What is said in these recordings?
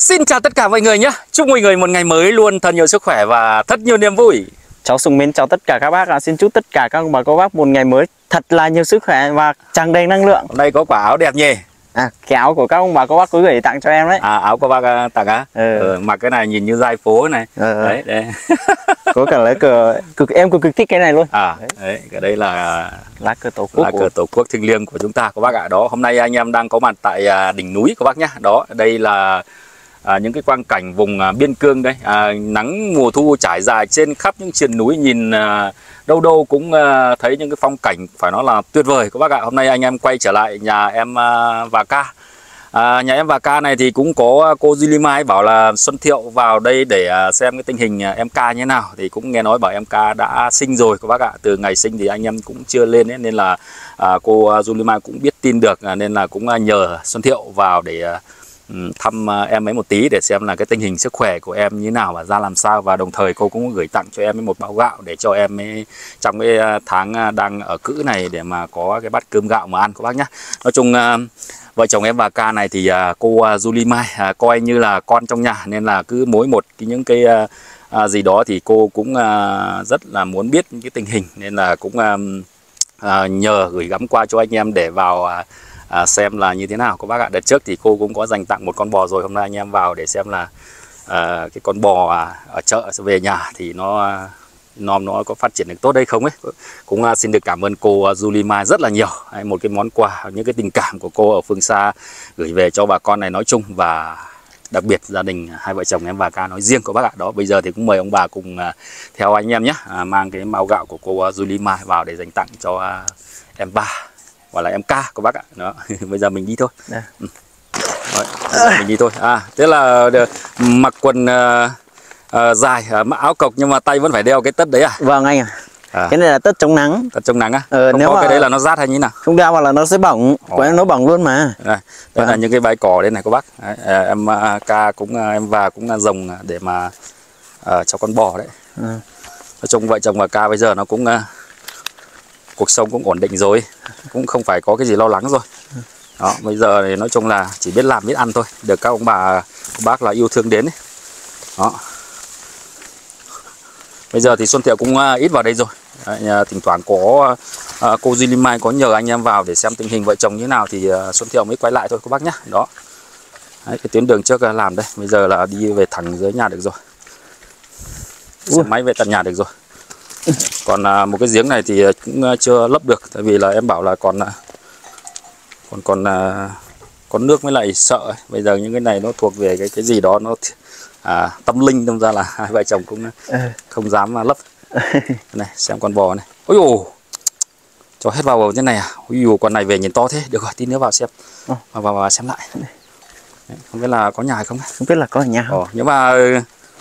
Xin chào tất cả mọi người nhé Chúc mọi người một ngày mới luôn thật nhiều sức khỏe và thật nhiều niềm vui Cháu Sùng mến chào tất cả các bác ạ. Xin chúc tất cả các ông bà cô bác một ngày mới thật là nhiều sức khỏe và tràn đầy năng lượng. Hôm nay có quả áo đẹp nhỉ À, cái áo của các ông bà cô bác có gửi tặng cho em đấy. À áo của bác à, tặng á Ừ. ừ, Mặc cái này nhìn như giai phố này Ờ. Đấy, đấy. Có cả lá cờ cực em cực cực thích cái này luôn. À đấy, cái đây là Lá cờ tổ quốc lá của cờ tổ quốc thiêng liêng của chúng ta các bác ạ đó hôm nay anh em đang có mặt tại à, đỉnh núi các bác nhé đó đây là à, những cái quang cảnh vùng à, biên cương đây. À, nắng mùa thu trải dài trên khắp những triền núi nhìn à, đâu đâu cũng à, thấy những cái phong cảnh phải nói là tuyệt vời. Các bác ạ hôm nay anh em quay trở lại nhà em à, và ca. À, nhà em và ca này thì cũng có cô Duy Mai bảo là Xuân Thiệu vào đây để à, xem cái tình hình à, em ca như thế nào. Thì cũng nghe nói bảo em ca đã sinh rồi các bác ạ. Từ ngày sinh thì anh em cũng chưa lên ấy, nên là à, cô à, Duy Mai cũng biết tin được à, nên là cũng à, nhờ Xuân Thiệu vào để à, thăm à, em ấy một tí để xem là cái tình hình sức khỏe của em như nào và ra làm sao. Và đồng thời cô cũng gửi tặng cho em ấy một bao gạo để cho em ấy trong cái à, tháng à, đang ở cữ này để mà có cái bát cơm gạo mà ăn các bác nhá. Nói chung vợ chồng em và ca này thì cô Julie Mai coi như là con trong nhà nên là cứ mỗi một cái những cái à, gì đó thì cô cũng à, rất là muốn biết những cái tình hình nên là cũng à, à, nhờ gửi gắm qua cho anh em để vào à, à, xem là như thế nào. Các bác ạ đợt trước thì cô cũng có dành tặng một con bò rồi. Hôm nay anh em vào để xem là à, cái con bò à, ở chợ về nhà thì nó à, nom nó có phát triển được tốt hay không ấy. Cũng à, xin được cảm ơn cô à, Julie Mai rất là nhiều. Hay một cái món quà những cái tình cảm của cô ở phương xa gửi về cho bà con này nói chung và đặc biệt gia đình hai vợ chồng em và ca nói riêng của bác ạ. Đó bây giờ thì cũng mời ông bà cùng à, theo anh em nhé. À, mang cái mao gạo của cô uh, Julie Mai vào để dành tặng cho em ba hoặc là em ca các bác ạ đó bây giờ mình đi thôi. Ừ. Bây giờ mình đi thôi à thế là được, mặc quần à, à, dài à, mặc áo cộc nhưng mà tay vẫn phải đeo cái tất đấy à, Vâng anh ạ. à Cái này là tất chống nắng. tất chống nắng á Ờ, không nếu có mà- cái đấy là nó rát hay như nào Không đeo vào là nó sẽ bỏng. Của em nó bỏng luôn mà. đây, đây là Vâng. những cái bãi cỏ đây này các bác đấy, à, em à, ca cũng à, em và cũng rồng à, để mà à, cho con bò đấy Ừ. nói chung vợ chồng và ca bây giờ nó cũng à, cuộc sống cũng ổn định rồi cũng không phải có cái gì lo lắng rồi. Đó bây giờ thì nói chung là chỉ biết làm biết ăn thôi. Được các ông bà các bác là yêu thương đến ấy. đó. Bây giờ thì Xuân Thiệu cũng à, ít vào đây rồi. Đấy, thỉnh thoảng có à, cô Duy Lim Mai có nhờ anh em vào để xem tình hình vợ chồng như thế nào thì à, Xuân Thiệu mới quay lại thôi các bác nhá. Đó. Đấy, cái tuyến đường trước làm đây. Bây giờ là đi về thẳng dưới nhà được rồi. Xe máy về tận nhà được rồi còn à, một cái giếng này thì à, cũng à, chưa lấp được tại vì là em bảo là còn à, còn còn à, con nước mới lại sợ bây giờ những cái này nó thuộc về cái cái gì đó nó à, tâm linh đâm ra là hai vợ chồng cũng Ờ. không dám mà lấp. Này xem con bò này. Ôi dồi cho hết vào vào thế này à? Ôi dồi con này về nhìn to thế. Được rồi tí nữa vào xem. Ờ. vào, vào, vào xem lại. Không biết là có nhà hay không Không biết là có nhà không? Ồ, nhưng mà ừ,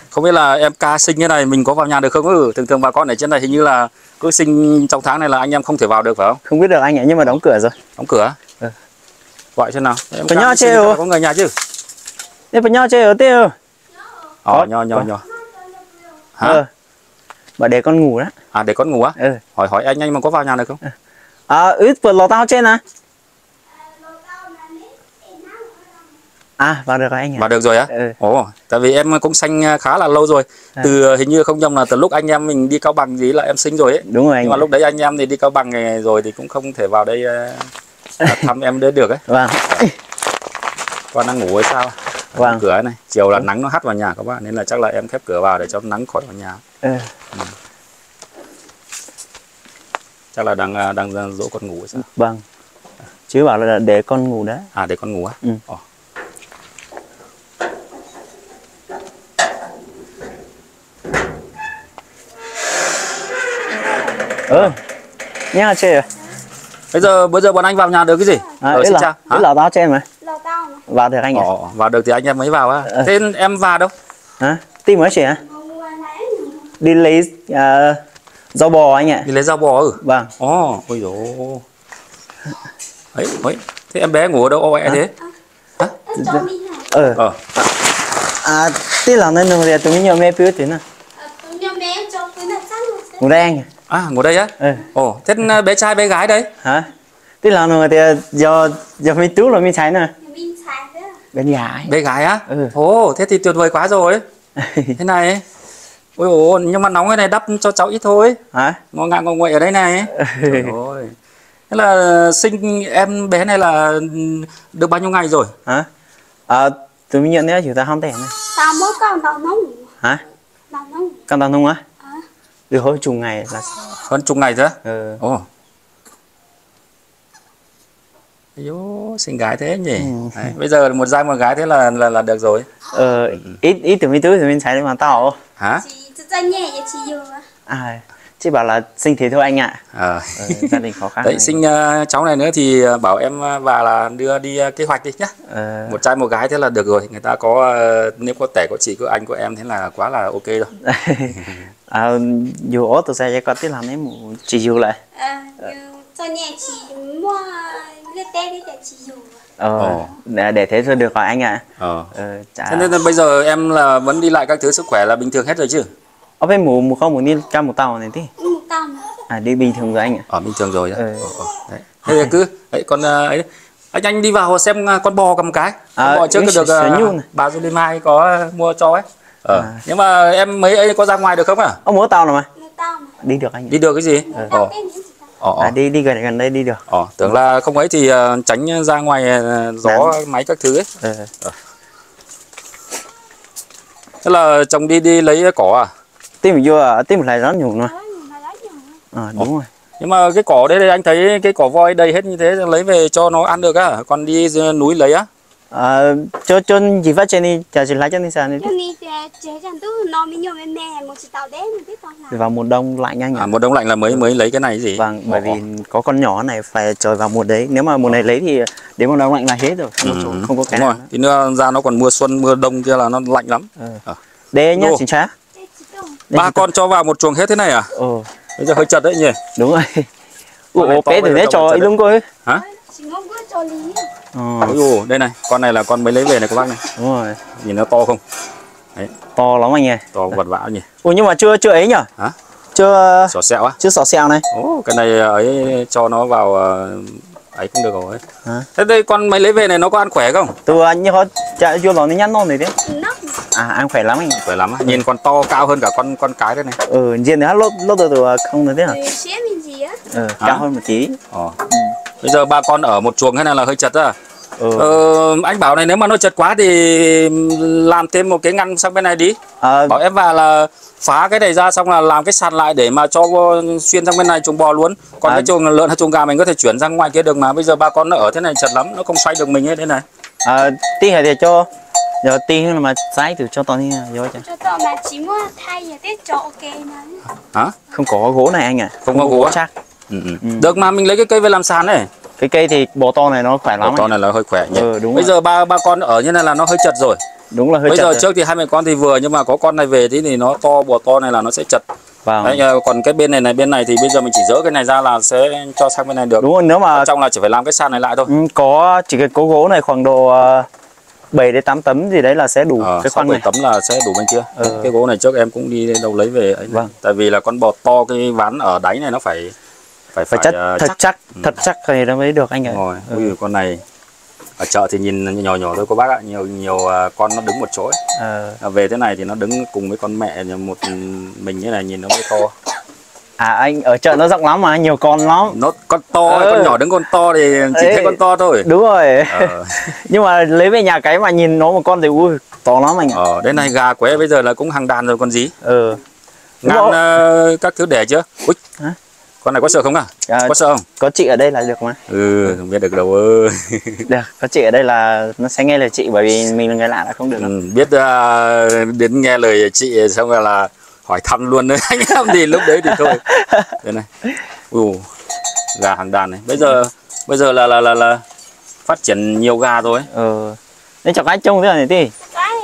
không biết là em ca sinh như này mình có vào nhà được không? Ừ, thường thường bà con ở trên này hình như là cứ sinh trong tháng này là anh em không thể vào được phải không? Không biết được anh ạ nhưng mà đóng cửa rồi. Đóng cửa. Ừ. Gọi xem nào. Em chêu. chắc là có người nhà chứ? Thế phải nhau chơi ở tiêu. Ờ, nho có. nho. Hả? Ờ. Bà để con ngủ đó. À để con ngủ á? Ừ. Hỏi hỏi anh anh mà có vào nhà được không? À, ít vừa lò tao trên à? À, vào được rồi anh ạ. Vào được rồi á? Ừ. Ồ, tại vì em cũng sanh khá là lâu rồi. À. Từ hình như không nhầm là từ lúc anh em mình đi cao bằng gì là em sinh rồi ấy. Đúng rồi anh Nhưng mà lúc đấy anh em thì đi cao bằng này rồi thì cũng không thể vào đây ờ, thăm em đỡ được ấy. Vâng. con đang ngủ hay sao Vâng. cửa này chiều là nắng nó hắt vào nhà các bạn nên là chắc là em khép cửa vào để cho nắng khỏi vào nhà Ừ. chắc là đang à, đang, đang dỗ con ngủ hay sao Vâng. Chứ bảo là để con ngủ đấy. à để con ngủ á Ừ. Ồ. Ừ. Nha chơi rồi. bây giờ bây giờ bọn anh vào nhà được cái gì À, ờ, là, là tao trên tao mà Vào được anh ạ. Ồ, vào được thì anh em mới vào á Ờ. thế em vào đâu Hả? Tìm mới chị hả? Đi lấy à, rau bò anh ạ. đi lấy rau bò ừ Vâng. ồ ôi dồi ấy ấy thế em bé ngủ ở đâu ô ẹ thế hả Ờ. ờ À, tí là nên rồi tụi mình nhiều mê phiếu tí nữa. Ờ, tôi nhớ bé cho tôi rồi Ngủ đây anh à ngủ đây á? Ừ. ồ thế à, bé trai bé gái đây? Hả? Tí là rồi thì giờ giờ mình tú là mình thấy nè. à? bên gái. Bé gái á? Ừ. ồ thế thì tuyệt vời quá rồi. Thế này ôi ồ nhưng mà nóng cái này đắp cho cháu ít thôi. Hả? Ngọ ngạ ngọ nguậy ở đây này. Trời ơi. thế là sinh em bé này là được bao nhiêu ngày rồi? Hả? Ờ tụi mình nhận đấy chúng ta không tiền này. Tao mới con đào nóng hả? Đào nóng con tao không á? À được hơn chục ngày là hơn chục ngày á ừ. ồ. Ôi sinh gái thế nhỉ? Ừ. Đấy, bây giờ một trai một gái thế là là là được rồi. Ờ ít ít tụi mình tụi mình xài mà tao. Hả? Chị nhẹ chị vừa à chị bảo là sinh thế thôi anh ạ. Ờ ờ, gia đình khó khăn đấy này. sinh ờ, cháu này nữa thì ờ, bảo em ờ, và là đưa đi ờ, kế hoạch đi nhá. Ờ, một trai một gái thế là được rồi. Người ta có ờ, nếu có tẻ có chị có anh có em thế là quá là ok rồi. À, dù ố tôi sẽ có tí làm một chỉ dù lại. À cho nhẹ chị mua Lết té đi để chị vừa ờ Ồ. để, để thế thôi được rồi anh ạ. Ờ. Ờ, chả thế nên là bây giờ em là vẫn đi lại các thứ sức khỏe là bình thường hết rồi chứ ở bên mù mù không muốn đi cam một tàu này tí. À đi bình thường rồi anh ạ. Ở bình thường rồi đó. Ừ. Ờ, ờ, đấy. thế cứ đấy con ờ, ấy anh anh đi vào xem ờ, con bò cầm cái. Con À, bò trước được ờ, này. bà Julie Mai có ờ, mua cho ấy. Ờ. À. nhưng mà em mấy ấy có ra ngoài được không à ông múa tàu nào mà? Một tao mà. Đi được anh ạ. Đi được cái gì? Một ờ. ờ à, ờ. đi đi gần gần đây đi được. Ờ tưởng là không ấy thì ờ, tránh ra ngoài ờ, gió máy các thứ ấy. Ờ. thế là chồng đi đi lấy cỏ à tìm vô à tìm lại rất nhiều nữa ờ đúng rồi. Nhưng mà cái cỏ đấy thì anh thấy cái cỏ voi đầy hết như thế lấy về cho nó ăn được á còn đi núi lấy á. Ờ cho cho gì phát trên đi chả chỉ lấy cho đi sao đi. Mình vào mùa đông lạnh anh ạ à, một đông lạnh là mới mới lấy cái này gì? Vâng bởi vì có con nhỏ này phải chờ vào mùa đấy. Nếu mà mùa này lấy thì đến mùa đông lạnh là hết rồi không có, chỗ, Ừ, không có cái đúng rồi. nào nữa. tí ra nó còn mưa xuân mưa đông kia là nó lạnh lắm. Đây nhá Đô. chính xác Thế chị tao ba con cho vào một chuồng hết thế này à? Ừ bây giờ hơi chật đấy nhỉ? Đúng rồi. Ủa bé giờ đấy. cho ấy. Đúng coi hả bữa cho lý. Ờ ôi dồi, đây này con này là con mới lấy về này các bác này. Đúng rồi. Nhìn nó to không? To lắm anh ơi to vật vã nhỉ. Ủa nhưng mà chưa chưa ấy nhở hả? Chưa sỏ sẹo á? chưa sỏ xeo này. Ồ, cái này ấy cho nó vào ờ, ấy cũng được rồi. Hả? thế đây con mới lấy về này nó có ăn khỏe không? Từ anh như họ chả vô lò nó nhăn non này đấy. Nóc à ăn khỏe lắm anh khỏe lắm nhìn con to cao hơn cả con con cái đây này. Ừ riêng nữa lốt lốt từ từ không được thế hả? Ừ cao hơn một tí. Ồ. bây giờ ba con ở một chuồng thế này là hơi chật á? Ừ. Ờ, anh bảo này nếu mà nó chật quá thì làm thêm một cái ngăn sang bên này đi. À, bảo em vào là phá cái này ra xong là làm cái sàn lại để mà cho xuyên sang bên này chuồng bò luôn. Còn À. cái chuồng lợn hay chuồng gà mình có thể chuyển sang ngoài kia được mà. Bây giờ ba con nó ở thế này chật lắm nó không xoay được mình ấy thế này. À tí hay để cho giờ tí là mà trái từ cho toàn đi vô cho. Cho tao mà chỉ mua thay vậy thế cho ok nữa hả? Không có gỗ này anh à Không có gỗ chắc. Ừ, ừ. Ừ. được mà mình lấy cái cây về làm sàn này cái cây thì bò to này nó khỏe lắm con anh. này là hơi khỏe nhỉ? Ừ, đúng bây rồi. giờ ba ba con ở như này là nó hơi chật rồi. Đúng là hơi bây chật giờ rồi. trước thì hai mẹ con thì vừa nhưng mà có con này về tí thì nó to bò to này là nó sẽ chật. Vâng. Đấy, ờ, còn cái bên này này bên này thì bây giờ mình chỉ dỡ cái này ra là sẽ cho sang bên này được. Đúng rồi nếu mà Ở trong là chỉ phải làm cái sàn này lại thôi. Ừ, có chỉ cái cố gỗ này khoảng độ uh, 7 đến 8 tấm gì đấy là sẽ đủ Ờ, cái khoang này tấm là sẽ đủ bên kia Ừ. cái gỗ này trước em cũng đi đâu lấy về ấy này. Vâng. tại vì là con bò to cái ván ở đáy này nó phải phải phải chất ờ, thật chắc thật chắc thì nó mới được anh ạ rồi Ừ. Ui, con này ở chợ thì nhìn nhỏ nhỏ thôi cô bác ạ nhiều nhiều ờ, con nó đứng một chỗ ấy. Ờ, À, về thế này thì nó đứng cùng với con mẹ một mình như này nhìn nó mới to à anh ở chợ nó rộng lắm mà nhiều con lắm. Nó con to Ừ. con nhỏ đứng con to thì chỉ Ê. thấy con to thôi. Đúng rồi. Ờ, nhưng mà lấy về nhà cái mà nhìn nó một con thì ui to lắm anh ạ. Ờ đây này gà quế bây giờ là cũng hàng đàn rồi con gì? Ừ. Ngàn rồi. ờ, các thứ đẻ chưa? Ui, Hả? con này có sợ không à à, có sợ không? có chị ở đây là được mà. Ừ không biết được đâu ơi. Được có chị ở đây là nó sẽ nghe lời chị bởi vì mình là người lạ là không được đâu. ừ, biết ờ, đến nghe lời chị xong rồi là hỏi thăm luôn đấy anh em thì lúc đấy thì thôi. Đây này. Ừ, gà hàng đàn này. Bây giờ bây giờ là là là là phát triển nhiều gà rồi. Ừ nên cho cái trông thế này tí. Cái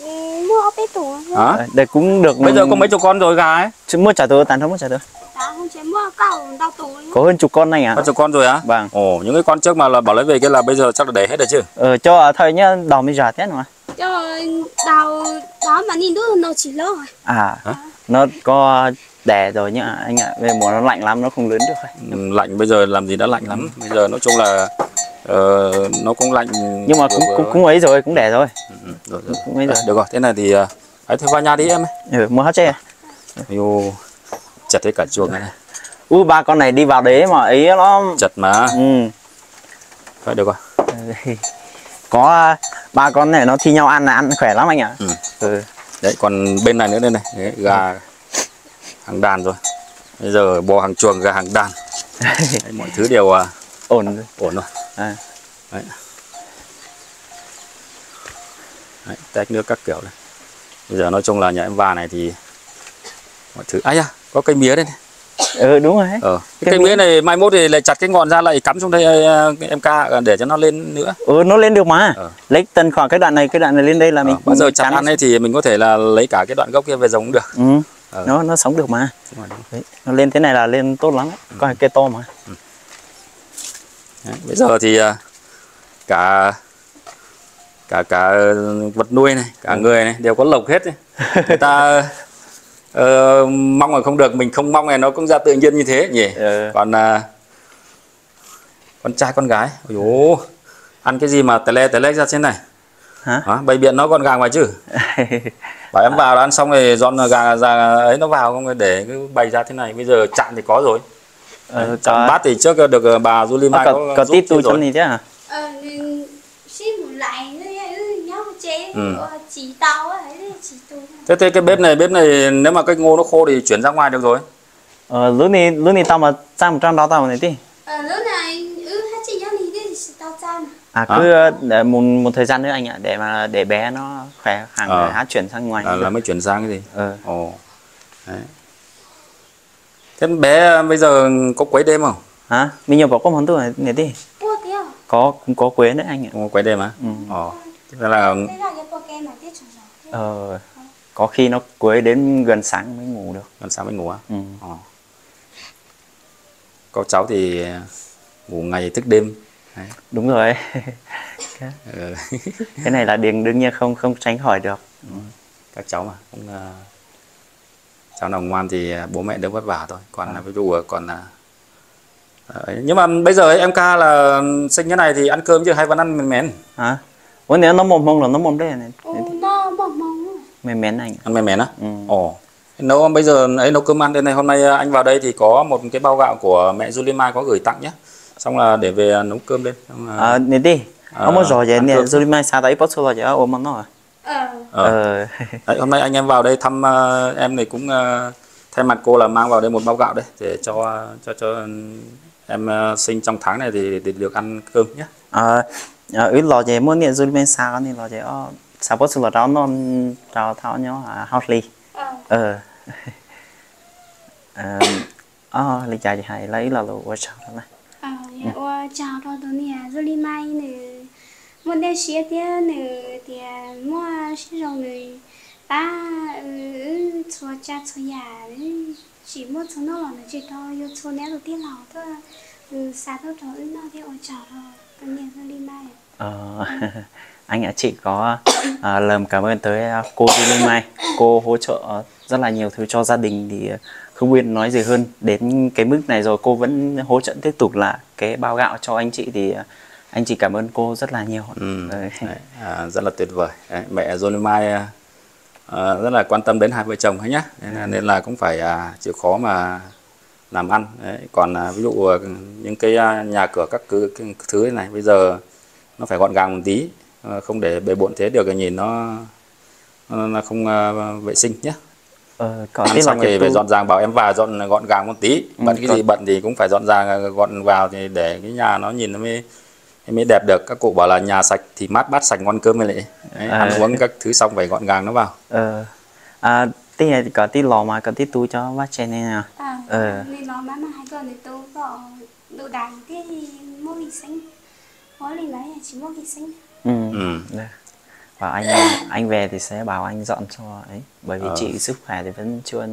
ừ, mua bé tủ hả? Ờ, đây cũng được bây giờ có mấy chục con rồi gà ấy? Chứ mua trả tớ tàn không mua trả tớ. Đó không chỉ mua cầu đau tủ có hơn chục con anh ạ. Có chục con rồi á? Vâng. Ồ những cái con trước mà là bảo lấy về kia là bây giờ chắc là để hết rồi chứ. Ờ, cho thời nhá đò mới giả thế mà Cho đào đó mà nhìn đứa nó chỉ lo. Rồi à Hả? nó có đẻ rồi nhá anh ạ. Bây giờ mùa nó lạnh lắm nó không lớn được. Ừ, lạnh bây giờ làm gì đã lạnh lắm. Bây giờ nói chung là ờ, nó cũng lạnh nhưng mà cũng vừa cũng, cũng ấy rồi cũng để rồi. Ừ, rồi, rồi. cũng ấy rồi. Được rồi thế này thì ờ, ấy thôi vào nhà đi em ấy ừ, mua hết chơi Yêu chặt hết cả chuồng này. Ui ba con này đi vào đấy mà ấy nó chặt mà. Ừ. vậy được rồi có ba con này nó thi nhau ăn là ăn khỏe lắm anh ạ. Ừ. ừ. đấy còn bên này nữa đây này. Đấy, gà hàng đàn rồi. Bây giờ bò hàng chuồng gà hàng đàn. Đấy, mọi thứ đều à, ổn ổn rồi. À. đấy. đấy tách nước các kiểu này bây giờ nói chung là nhà em va này thì mọi thứ ai à có cây mía đây này ừ đúng rồi ờ cái Cây cây mía. này mai mốt thì lại chặt cái ngọn ra lại cắm xuống đây ờ, em ca để cho nó lên nữa ừ nó lên được mà Ờ. lấy tần khoảng cái đoạn này cái đoạn này lên đây là mình ờ, bao giờ chặt ăn ấy thì mình có thể là lấy cả cái đoạn gốc kia về giống cũng được ừ. Ờ. nó nó sống được mà Đúng rồi, đúng. đấy. nó lên thế này là lên tốt lắm đấy. có hai cây to mà Đấy, bây giờ thì cả cả cả vật nuôi này cả người này đều có lộc hết ấy. người ta ờ, mong là không được mình không mong này nó cũng ra tự nhiên như thế nhỉ. Ừ. còn à, con trai con gái. Ôi dồi, ăn cái gì mà tè le tè lếch ra thế này? Hả? Hả? bày biện nó con gà ngoài chứ? Bảo em vào là ăn xong rồi dọn gà ra ấy nó vào không? Để cứ bày ra thế này. Bây giờ chặn thì có rồi. Ờ, chặn có. bát thì trước được ờ, bà Julie Mai có, có, có giúp tít rồi. chân gì chứ hả ờ một lại chế Ừ. ờ, chỉ tao ấy chỉ Thế, thế cái bếp này bếp này nếu mà cái ngô nó khô thì chuyển ra ngoài được rồi. ờ lúc này lúc này tao mà một trăm đó tao này tí ờ lúc này ừ hát chị nhau đi đi tao ra mà à cứ để một một thời gian nữa anh ạ để mà để bé nó khỏe hàng Ờ. hát chuyển sang ngoài À, là mới chuyển sang cái gì? ờ Ồ. Đấy. Thế bé bây giờ có quấy đêm không? hả mình nhiều bỏ có món tôi này tí bố tiêu có cũng có quế nữa anh ạ có quấy đêm á? Ừ. Ồ. Thế là ờ có khi nó quế đến gần sáng mới ngủ được gần sáng mới ngủ á? ừ. Ồ. Có cháu thì ngủ ngày thức đêm. Đấy. đúng rồi Ừ. cái này là đương đương nhiên không không tránh khỏi được Các cháu mà cũng ờ, cháu nào ngoan thì bố mẹ đỡ vất vả thôi. Còn là ví dụ còn là nhưng mà bây giờ em ca là sinh thế này thì ăn cơm chứ hay vẫn ăn mén mén hả ủa nếu nó mồm mông là nó mồm đây này. Ừ, nó mỏng luôn mềm mén anh ăn mén mén á? Ừ. ồ. Nấu bây giờ ấy nấu cơm ăn đây này. Hôm nay anh vào đây thì có một cái bao gạo của mẹ Julie Mai có gửi tặng nhé xong là để về nấu cơm lên xong là... à nè đi. À, ông có rồi vậy ăn nè. rồi mai sao đấy bắt số rồi ôm nó ờ. Ờ. ờ. Đấy, hôm nay anh em vào đây thăm ờ, em này cũng ờ, thay mặt cô là mang vào đây một bao gạo đây để cho cho cho em ờ, sinh trong tháng này thì để được ăn cơm nhé ờ ít lo vậy muốn nè rồi mai sao nè lo vậy ờ sao bắt số đó nó cho thao nhó à hot ly ờ. Ờ. Ờ lý giải gì hay lấy là đồ quá sao đó này ờ và chào đó đó nè rồi đi mai nè muốn đem xía tía nè thì mua xí rồng nè. Ba ừ chua cha chua đấy chỉ mua chua nó là chỉ thôi yêu chua nè đầu tiên là ừ xa thôi rồi nó thì ở chào rồi tôi nè rồi đi mai Ờ, anh ạ chị có à, lời cảm ơn tới à, cô Duy Mai. Cô hỗ trợ rất là nhiều thứ cho gia đình thì không biết nói gì hơn. Đến cái mức này rồi cô vẫn hỗ trợ tiếp tục là cái bao gạo cho anh chị thì à, anh chị cảm ơn cô rất là nhiều. Ừ, Đấy. đấy, à, rất là tuyệt vời. Đấy, mẹ Jolie Mai à, rất là quan tâm đến hai vợ chồng ấy nhá. Nên là, nên là cũng phải à, chịu khó mà làm ăn. Đấy. còn à, ví dụ những cái à, nhà cửa các cứ cái thứ này bây giờ nó phải gọn gàng một tí à, không để bề bộn thế được nhìn nó nó, không à, vệ sinh nhé ờ, là xong thì phải tu dọn dàng bảo em vào dọn gọn gàng một tí. Ừ, bận cái còn- gì bận thì cũng phải dọn dàng gọn vào thì để cái nhà nó nhìn nó mới mới đẹp được. Các cụ bảo là nhà sạch thì mát bát sạch ngon cơm mới lại Đấy, À. ăn uống các thứ xong phải gọn gàng nó vào. Ờ, à, tí này có tí lò mà có tí tu cho bác trẻ này nào. À Ờ. nên nó má mà hai tuần thì tôi có đồ đàn thì mua vị mỗi lần lấy là chỉ mua vị sinh ừ. ừ. Được. và anh anh về thì sẽ bảo anh dọn cho ấy bởi vì Ờ. chị sức khỏe thì vẫn chưa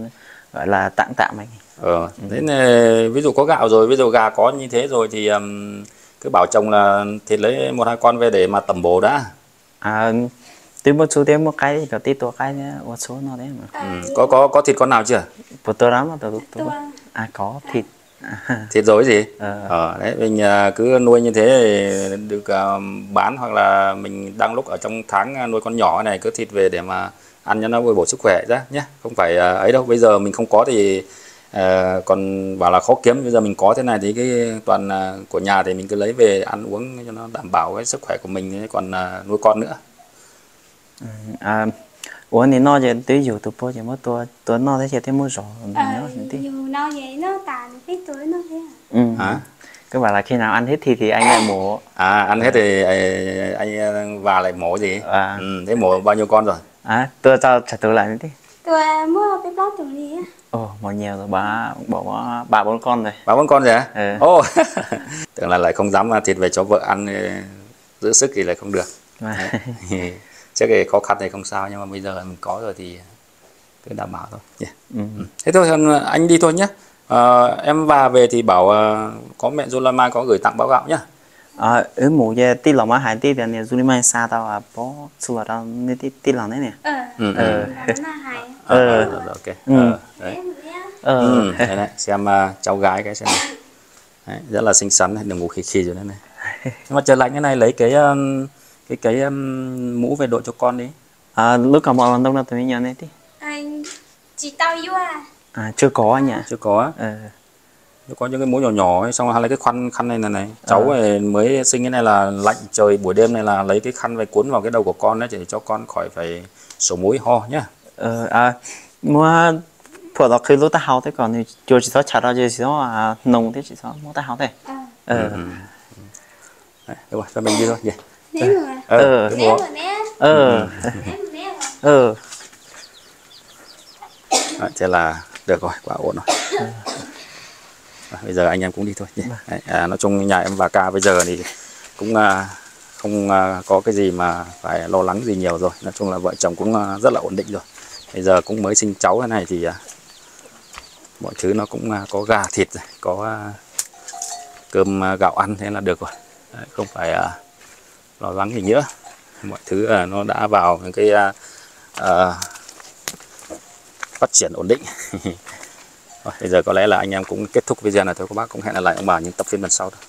gọi là tạm tạm anh ờ. thế này, ví dụ có gạo rồi ví dụ gà có như thế rồi thì um, cứ bảo chồng là thịt lấy một hai con về để mà tẩm bổ đã à từ một số thêm một cái thì có tí tổ cái nữa, một số nó đấy mà à, ừ. có có có thịt con nào chưa một tổ lắm mà tổ tôi à có thịt thịt rồi gì? Ờ. ờ đấy mình à, cứ nuôi như thế thì được à, bán hoặc là mình đang lúc ở trong tháng à, nuôi con nhỏ này cứ thịt về để mà ăn cho nó bồi bổ sức khỏe ra nhé không phải à, ấy đâu. Bây giờ mình không có thì à, còn bảo là khó kiếm. Bây giờ mình có thế này thì cái toàn à, của nhà thì mình cứ lấy về ăn uống cho nó đảm bảo cái sức khỏe của mình còn à, nuôi con nữa. À ủa thì nó giờ tới dù tụi bố chỉ mới tôi tôi nó thấy chỉ thấy mới rõ. Nhớ dù nó vậy nó tàn cái tuổi nó thế à? Ừ. hả? Cứ bảo là khi nào ăn hết thì thì anh lại mổ. À ăn hết thì à, anh à, và lại mổ gì? À. ừ, thế mổ bao nhiêu con rồi? À tôi cho trả tự lại tí tôi mua cái bó tuổi đi á. Ồ mổ nhiều rồi bà bỏ ba bốn con rồi. Bà bốn con rồi hả? Ừ. Ồ, tưởng là lại không dám thịt về cho vợ ăn ờ, giữ sức thì lại không được. mà. Trước thì khó khăn thì không sao nhưng mà bây giờ mình có rồi thì cứ đảm bảo thôi. nhỉ. ừ. Ừ. Thế thôi anh đi thôi nhé. Ờ, em và về thì bảo ờ, có mẹ Zulama có gửi tặng báo gạo nhá. à ở mổ về tí lòng mà hai tí thì anh Juli mai xa tao à bó xua tao nên tí tí lòng đấy nè ờ Ừ, ừ. là rồi, ok. Ừ. Đấy. thế Ừ, đấy, đấy. Xem ờ, cháu gái cái xem này. Đấy, rất là xinh xắn, này, đừng ngủ khì khì rồi đấy này. Nhưng mà trời lạnh cái này lấy cái um, cái cái um, mũ về đội cho con đi. à lúc còn mọi lần đâu là tụi mình nhớ này tí chỉ tao yêu à? À chưa có anh nhỉ Chưa có. Á. ờ. Nó có những cái mũ nhỏ nhỏ ấy, xong rồi hay lấy cái khăn khăn này này này. Cháu này mới sinh cái này là lạnh trời buổi đêm này là lấy cái khăn về cuốn vào cái đầu của con đấy để cho con khỏi phải sổ mũi ho nhá. Ờ à mua phở đó khi lúc ta học thế còn thì chưa chỉ có chả ra chỉ có à nồng thế chỉ có mua ta học thế. Ờ. Ờ. Đấy, đúng rồi cho mình đi thôi à Ờ. ờ. ném rồi. Ném rồi. Ờ Đấy, thế là được rồi quá ổn rồi. Rồi, bây giờ anh em cũng đi thôi. Nhỉ đấy, à, nói chung nhà em và ca bây giờ thì cũng à, không à, có cái gì mà phải lo lắng gì nhiều rồi. Nói chung là vợ chồng cũng à, rất là ổn định rồi. Bây giờ cũng mới sinh cháu thế này thì à, mọi thứ nó cũng à, có gà thịt rồi có à, cơm à, gạo ăn thế là được rồi. Đấy, không phải à, lo lắng gì nữa. Mọi thứ à, nó đã vào những cái à, à, phát triển ổn định. Rồi, bây giờ có lẽ là anh em cũng kết thúc video này thôi. Các bác cũng hẹn gặp lại ông bà những tập phiên lần sau thôi.